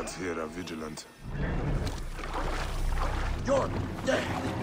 guards here are vigilant. You're dead!